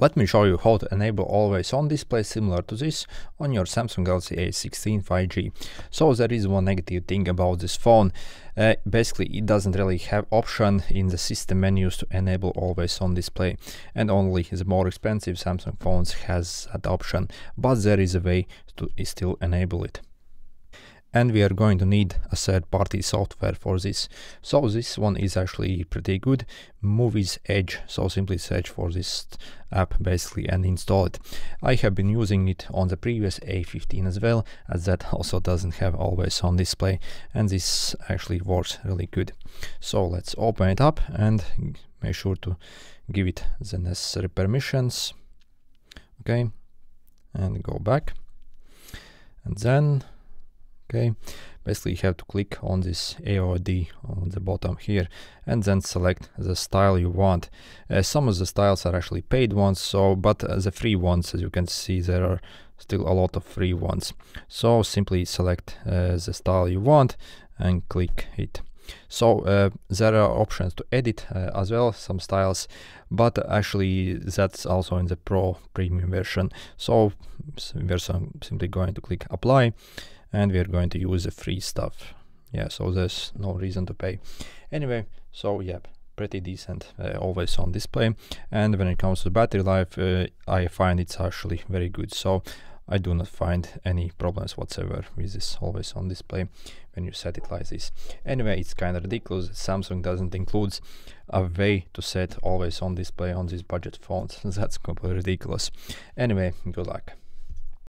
Let me show you how to enable always on display similar to this on your Samsung Galaxy A16 5G. So there is one negative thing about this phone. Uh, basically it doesn't really have option in the system menus to enable always on display and only the more expensive Samsung phones has that option but there is a way to still enable it and we are going to need a third-party software for this. So this one is actually pretty good, Movies Edge, so simply search for this app basically and install it. I have been using it on the previous A15 as well, as that also doesn't have always on display, and this actually works really good. So let's open it up and make sure to give it the necessary permissions. Okay, and go back. And then okay basically you have to click on this AOD on the bottom here and then select the style you want. Uh, some of the styles are actually paid ones so but uh, the free ones as you can see there are still a lot of free ones. So simply select uh, the style you want and click it. So uh, there are options to edit uh, as well some styles but actually that's also in the pro premium version. So we're simply going to click apply and we are going to use the free stuff yeah so there's no reason to pay anyway so yeah pretty decent uh, always on display and when it comes to battery life uh, i find it's actually very good so I do not find any problems whatsoever with this always on display when you set it like this. Anyway, it's kind of ridiculous. Samsung doesn't include a way to set always on display on these budget phones. That's completely ridiculous. Anyway, good luck.